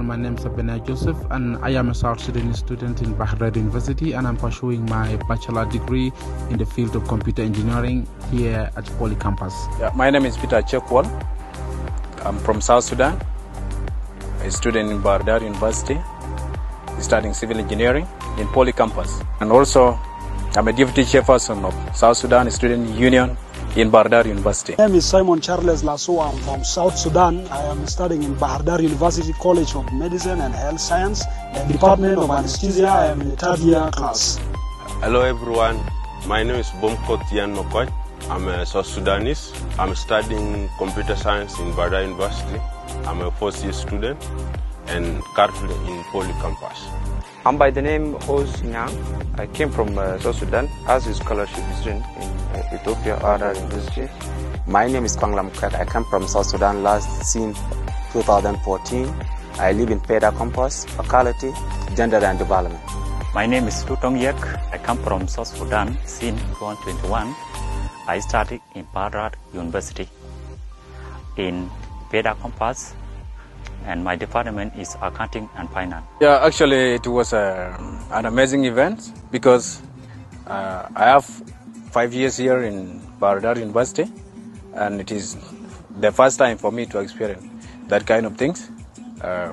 everyone. My name is Abena Joseph, and I am a South Sudanese student in Bahir Dar University, and I'm pursuing my bachelor degree in the field of computer engineering here at Poly Campus. Yeah, my name is Peter Chekwal. I'm from South Sudan, a student in Bahir Dar University, studying civil engineering in Poly Campus. And also, I'm a deputy chairperson of South Sudan Student Union in Bahir Dar University. My name is Simon Charles Lasso. I'm from South Sudan. I am studying in Bahir Dar University College of Medicine and Health Science, the Department of Anesthesia. I am in the third year class. Hello everyone, my name is Bomkot Yan Nokoy. I'm a South Sudanese. I'm studying computer science in Bahir Dar University. I'm a first year student and currently in Poly campus. I'm by the name Hos Nyang. I came from uh, South Sudan as a scholarship student in uh, Ethiopia Arar University. My name is Panglam Kat. I come from South Sudan last since 2014. I live in Peda Campus, faculty, gender and development. My name is Lutong Yek. I come from South Sudan since 2021. I studied in Barat University in Peda Campus and my department is accounting and finance. Yeah, actually, it was a, an amazing event because uh, I have five years here in Bahir Dar University, and it is the first time for me to experience that kind of things, uh,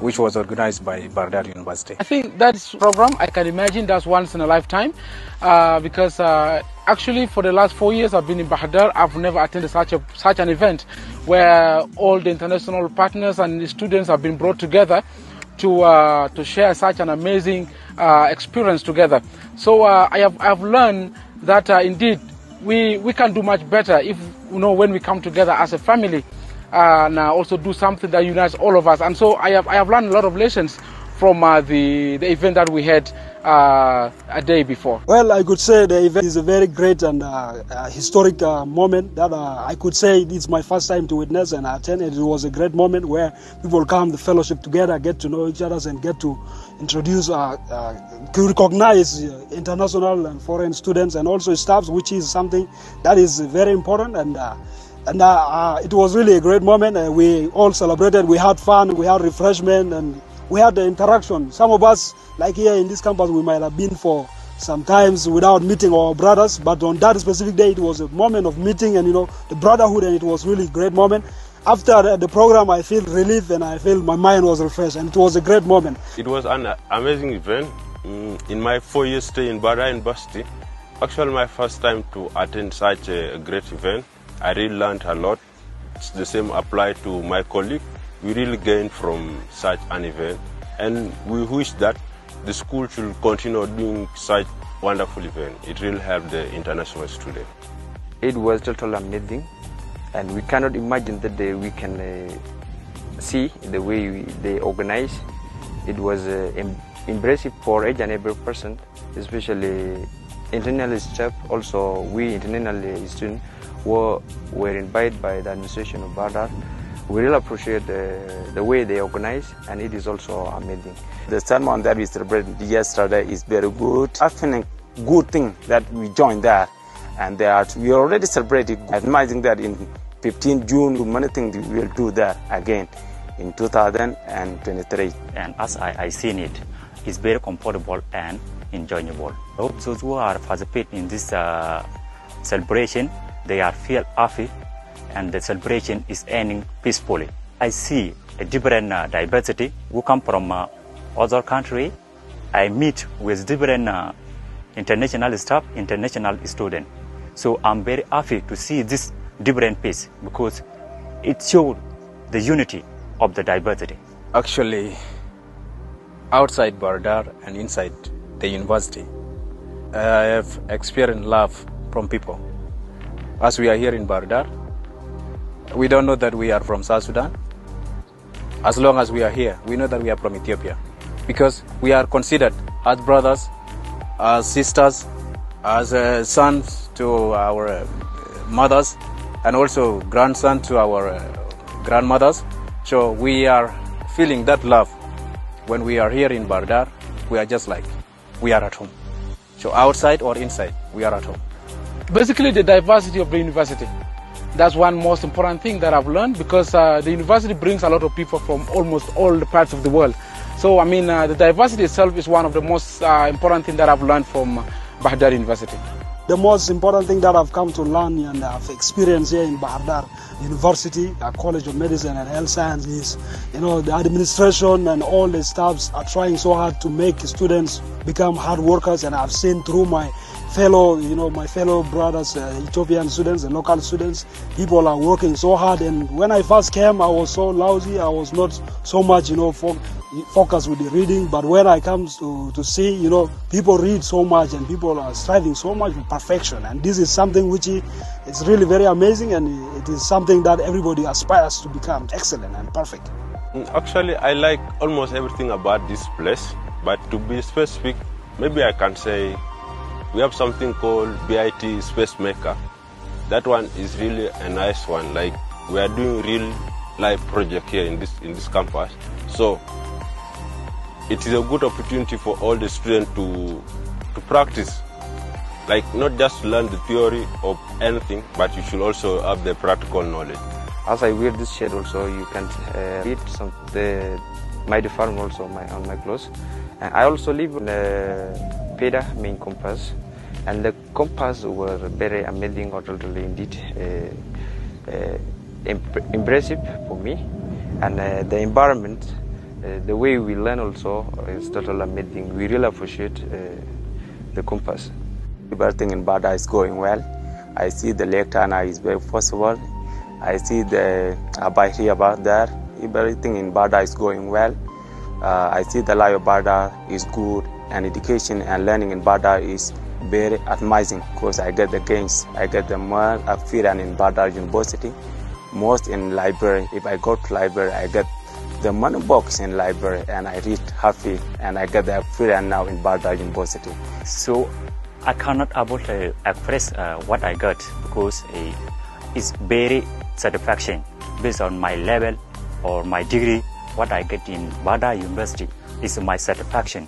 which was organized by Bahir Dar University. I think that program, I can imagine that's once in a lifetime uh, because uh, actually for the last four years I've been in Bahir Dar, I've never attended such, a, such an event where all the international partners and the students have been brought together to, uh, to share such an amazing uh, experience together. So uh, I, have, I have learned that uh, indeed we, we can do much better if, you know, when we come together as a family and also do something that unites all of us. And so I have, I have learned a lot of lessons from uh, the, the event that we had uh, a day before? Well, I could say the event is a very great and uh, uh, historic moment that I could say it's my first time to witness and attend. It was a great moment where people come, the fellowship together, get to know each other and get to introduce, to recognize international and foreign students and also staffs, which is something that is very important and and uh, uh, it was really a great moment. Uh, we all celebrated. We had fun. We had refreshment, and we had the interaction. Some of us, like here in this campus, we might have been for sometimes without meeting our brothers, but on that specific day, it was a moment of meeting and you know the brotherhood, and it was really great moment. After the program, I feel relief and I feel my mind was refreshed, and it was a great moment. It was an amazing event. Mm, in my four years stay in Bara University, actually my first time to attend such a great event. I really learned a lot. It's the same applied to my colleague. We really gain from such an event and we wish that the school should continue doing such wonderful event. It really helped the international student. It was totally amazing and we cannot imagine that day we can uh, see the way we, they organize. It was uh, impressive for each and every person, especially internal staff, also we internal students were, were invited by the administration of Bahir Dar. We really appreciate the, the way they organize and it is also amazing. The sermon that we celebrated yesterday is very good. I think a good thing that we joined there and that we already celebrated. Admitting that in 15 June, many things we will do there again in 2023. And as I, I seen it, it's very comfortable and enjoyable. Hope Those who are participating in this uh, celebration, they are feel happy and the celebration is ending peacefully. I see a different uh, diversity who come from uh, other country. I meet with different uh, international staff, international student. So I'm very happy to see this different piece because it shows the unity of the diversity. Actually, outside Bahir Dar and inside the university, I have experienced love from people. As we are here in Bahir Dar, we don't know that we are from South Sudan. As long as we are here, we know that we are from Ethiopia because we are considered as brothers, as sisters, as uh, sons to our uh, mothers, and also grandson to our uh, grandmothers. So we are feeling that love when we are here in Bahir Dar. We are just like we are at home. So outside or inside, we are at home. Basically, the diversity of the university. That's one most important thing that I've learned because uh, the university brings a lot of people from almost all the parts of the world. So, I mean, uh, the diversity itself is one of the most uh, important things that I've learned from Bahir Dar University. The most important thing that I've come to learn and I've experienced here in Bahir Dar University, a College of Medicine and Health Sciences, you know, the administration and all the staffs are trying so hard to make students become hard workers and I've seen through my fellow, you know, my fellow brothers, uh, Ethiopian students and local students, people are working so hard. And when I first came, I was so lousy. I was not so much, you know, fo- focused with the reading. But when I come to, to see, you know, people read so much and people are striving so much for perfection. And this is something which is really very amazing and it is something that everybody aspires to become excellent and perfect. Actually, I like almost everything about this place. But to be specific, maybe I can say we have something called BIT Space Maker. That one is really a nice one. Like we are doing real life project here in this in this campus. So it is a good opportunity for all the students to to practice. Like not just to learn the theory of anything, but you should also have the practical knowledge. As I wear this shirt also, you can uh, read some the my department also my on my clothes. And I also live in the PEDA main campus, and the campus were very amazing, totally indeed uh, uh, imp- impressive for me, and uh, the environment, uh, the way we learn also is totally amazing. We really appreciate uh, the compass. Everything in Bada is going well. I see the Lake Tana is very possible. I see the Abai about there. Everything in Bada is going well. Uh, I see the life of Bada is good, and education and learning in Bada is very amazing because I get the gains. I get the more experience in Bada University, most in library. If I go to library, I get the money box in library and I read happy and I got the experience now in Bada University. So I cannot able to express uh, what I got because uh, it's very satisfaction based on my level or my degree. What I get in Bada University is my satisfaction.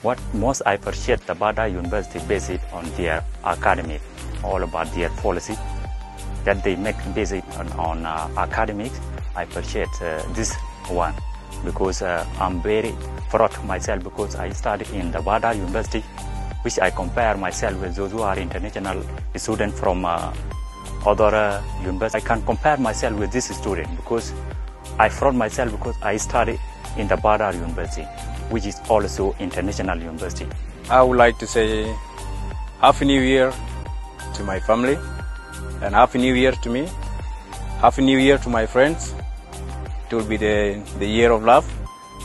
What most I appreciate the Bada University based on their academic, all about their policy that they make based on, on uh, academics. I appreciate uh, this one because uh, I'm very proud of myself because I studied in the Bada University, which I compare myself with those who are international students from uh, other uh, universities. I can compare myself with this student because I proud myself because I study in the Bada University, which is also international university. I would like to say Happy New Year to my family and Happy New Year to me. Happy New Year to my friends. It will be the, the year of love,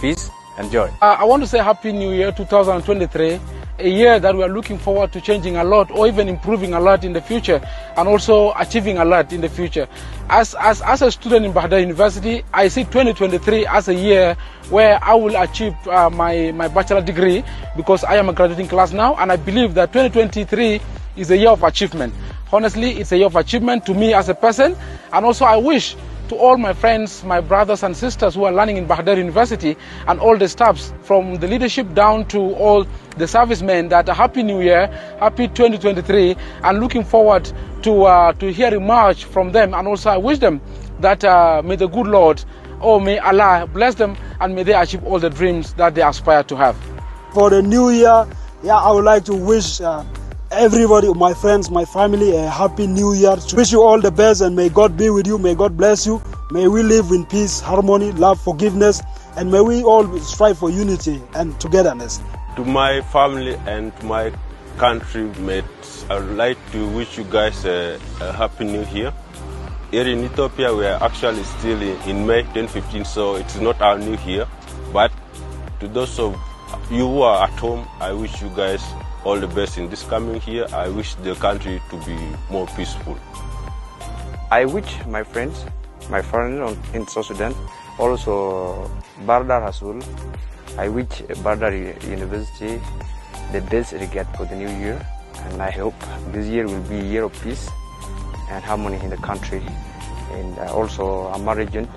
peace, and joy. Uh, I want to say Happy New Year 2023, a year that we are looking forward to changing a lot or even improving a lot in the future and also achieving a lot in the future. As, as, as a student in Bahir Dar University, I see 2023 as a year where I will achieve uh, my, my bachelor degree because I am a graduating class now and I believe that 2023 is a year of achievement. Honestly, it's a year of achievement to me as a person and also I wish to all my friends, my brothers and sisters who are learning in Bahir Dar University and all the staffs from the leadership down to all the servicemen that a happy new year, happy 2023 and looking forward to, uh, to hearing much from them and also I wish them that uh, may the good Lord or may Allah bless them and may they achieve all the dreams that they aspire to have. For the new year, yeah, I would like to wish uh, everybody, my friends, my family, a happy new year. Wish you all the best and may God be with you. May God bless you. May we live in peace, harmony, love, forgiveness, and may we all strive for unity and togetherness. To my family and my country mates, I would like to wish you guys a, a happy new year. Here in Ethiopia, we are actually still in, in May 2015, so it's not our new year. But to those of you who are at home, I wish you guys all the best in this coming year. I wish the country to be more peaceful. I wish my friends, my friends in South Sudan, also Bahir Dar Hasul, I wish Bahir Dar University the best regard for the new year, and I hope this year will be a year of peace and harmony in the country, and also Amhara region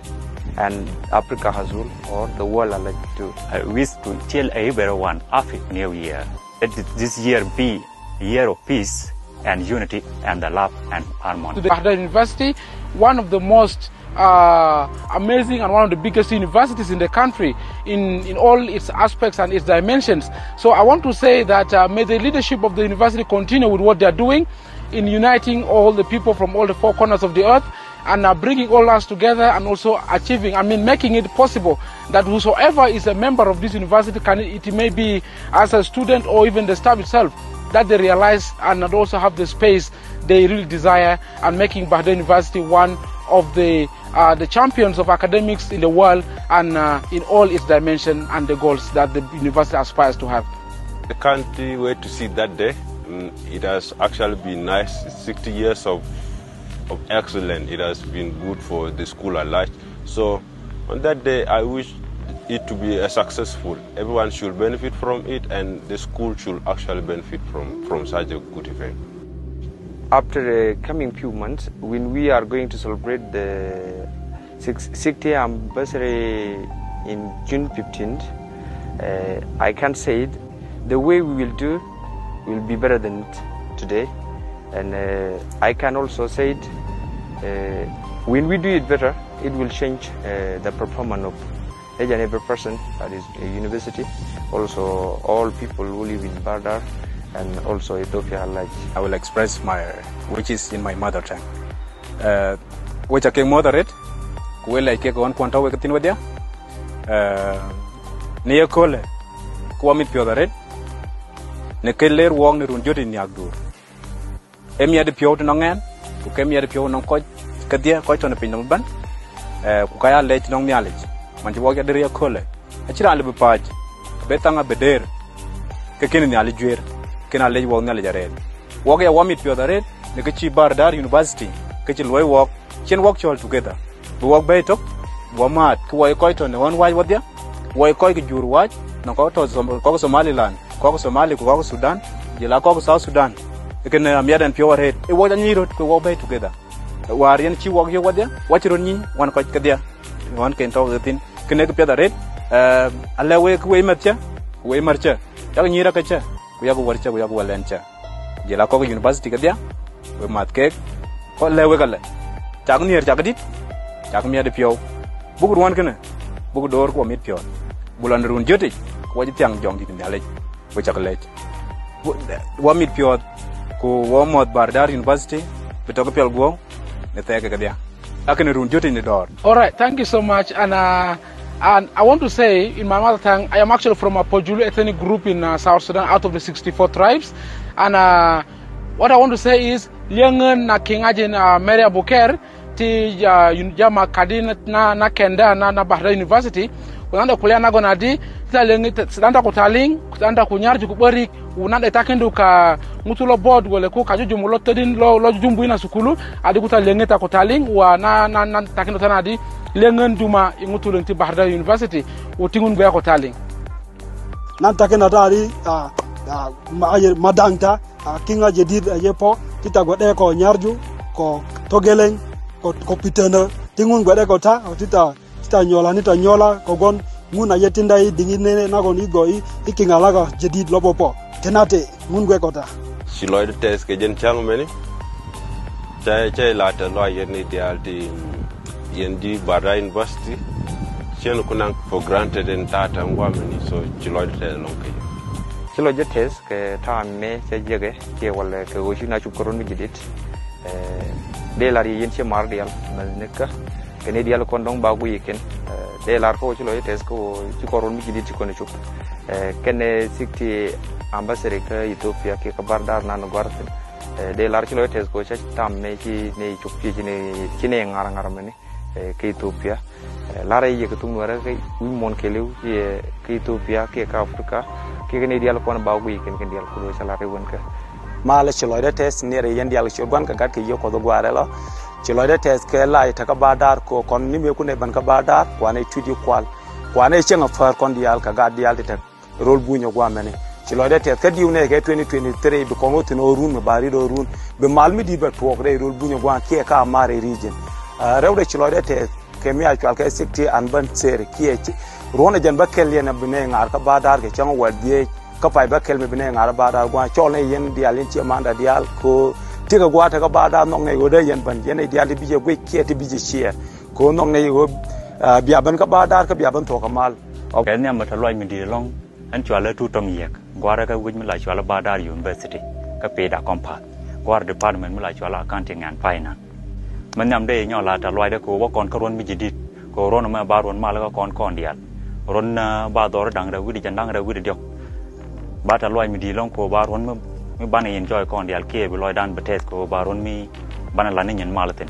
and Africa Hasul or the world I like to. I wish to tell everyone Happy New Year. Let this year be a year of peace and unity and the love and harmony. the Bahir Dar University, one of the most uh, amazing and one of the biggest universities in the country in, in all its aspects and its dimensions. So I want to say that uh, may the leadership of the university continue with what they are doing in uniting all the people from all the four corners of the earth and uh, bringing all us together and also achieving, I mean, making it possible that whosoever is a member of this university, can it may be as a student or even the staff itself, that they realize and also have the space they really desire and making Bahir Dar University one of the uh, the champions of academics in the world and uh, in all its dimension and the goals that the university aspires to have. I can't wait to see that day. Mm, It has actually been nice. 60 years of, of excellence. It has been good for the school at large. So on that day, I wish it to be a successful. Everyone should benefit from it, and the school should actually benefit from, from such a good event. after the coming few months, when we are going to celebrate the 60th anniversary in June 15th, uh, I can say it, the way we will do will be better than today. And uh, I can also say it, when we do it better, it will change uh, the performance of each and every person at this uh, university, also all people who live in Bahir Dar, and also Ethiopia large. I will express my which is in my mother tongue. Uh, which I can moderate, kuwela ike kwa kwanta we katin wadia. Uh, ni ekole kuwa mit pio daret. Ne keller wong ne run joti ni agdur. Em yade pio to nongen, ku kem yer piou non ko kadie ko to ne pin non ban. Eh, e ku kaya le non mi ale man ji wo ga kole. A chira le paj. Be tanga be der ke ken ni ale jwer ken ale wo ne ale jare wo ga wa mi piou dare ne ke chi bar dar university. Ke chi loy wo chen work all together. Bu wo be to wo mat ku wo ko to ne won wa wodia wo ko ki jur wa na ko to ko somaliland. Ko somali ko sudan. Jila ko south sudan. Ken amiadan pio het E wog nyiro ku wok bay together. Warien chi wo yo wadya. Wachiro ni wan ko kadia. Wan ken to gatin. ken ke pia red Uh, alle we we matcha. We marcha. Yak nyira kacha. Ku yak warcha ku yak walencha. Jela ko university kadia. We mat ke Ko le we kale. Chak nier chak dit. Chak mi ade pio. bugur wan ken Bugu dor ko mit pio. Bulan run joti. Ko ji tiang jong dit ni ale. We chak lech. Wa mit pio ku wa mod Bardar University. Bitoka pio go. Ne tege kadia. Akene run joti ni dor. All right, thank you so much. And uh, and I want to say in my mother tongue, I am actually from a Pojulu ethnic group in uh, South Sudan, out of the 64 tribes. And uh, what I want to say is, liangan na kingajen uh, Mary Abuker ti uh, jama kadin na kenda na na Bahrain University. kunanda kuleana go nadi tilalengi sidanda kutaling kutanda kunyarju kuɓörik unade takindu ka ŋutu board bod wole ku kajujum lo todin lo, lo jujumbu ina sukulu adi kuta leŋe ta kutaling wa na, na, na takindu tana adi leŋen duma i ŋutu leŋ ti bahardar university utingun tiŋun kutaling. Nan takinda ta adi uh, uh, madanta uh, kiŋa jedid aje po tita gwe'de ko nyarju ko togeleŋ ko, ko pitönö tiŋun ko ta tita tanyola ni tanyola kogon nguna yetinda i dingi ne na kon i dingine i igoi iking'alaga jedid lobo po tenate ngun loy de tes ke jen kejen changmeni chai chai lata dial di yen di bara university. Chen kunang for granted en tata ngwa meni so si loy de tes lonke loy de tes ke ta me che jege ke wala ke woshi na chukoro ni jedid eh de la ri yen che mar dial mardial malneka kene dia kon dong bagu yiken eh, de lar ko ci loye tes ko ci koron mi gidi ci kono eh, kene sikti ambassade ka ethiopia ke kabar dar nan gwartin eh, de lar ci loye tes ko ci tam me ci ne ci ci ne ci ne ngar ngar mani ke ethiopia ya. lara ye ke tum wara ke u mon ke lew ci ke ethiopia ke ka afrika. Ke kene diyal kon bagu yeken ken diyal ko lo sala re won ka mala ci loye tes ne re yen diyal ci gwan ka ka lo chiloide test ke lai ta ka badar ko kon ni me kune ban ka badar kwane tudi kwal. Kwane chenga far kon dial ka gat dial te rol bunyo gwa mene chiloide test ka diune ke 2023 be kongo tino run me bari do run. Be malmi di be twok re rol bunyo gwa ke ka mare region. Rewde chiloide test ke mi akwal ke sikti an ban e kie rona jan ba kel yena bine ngar ka badar ke changa wal die ka pai ba kel me bine ngar ba da gwa. Chol ne yen dial yen che manda dial ko ti ka gwa ta ka ba da nong ne go de yen ban yen ne dial bi je gwe ke ti bi je che ko nong ne go bia ban ka ba da ka bia ban to ka mal cái này mà thay mình đi long anh chọn là tu tâm yek qua ra cái quýnh mình lại chọn là Badar University cái pe đã compact qua ra department mình lại chọn là accounting and finance mình nhắm đây nhỏ là thay loại đó côว่าก่อนก็รวนมีจิตก็รวนมาบารวนมาแล้วก็ก่อนก่อนเดียดรวนบาดอรดังเราวิธีจันดังเราวิธีเดียวบาthay loại mình đi long côบา mi bani yen joy ko ndial kiye bi loy dan betes ko baron mi bana lanin yen malatin